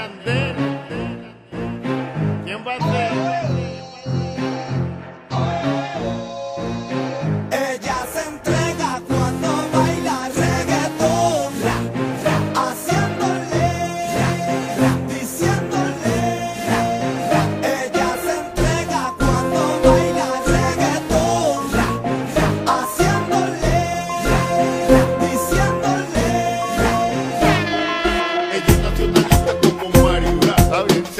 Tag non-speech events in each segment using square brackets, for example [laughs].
Santander. love you.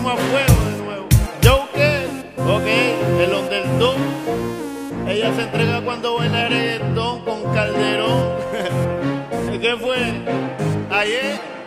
venimos a fuego de nuevo. Joker, ok, el underdog. Ella se entrega cuando baila reggaetón con Calderón. [laughs] ¿Qué fue? Ayer.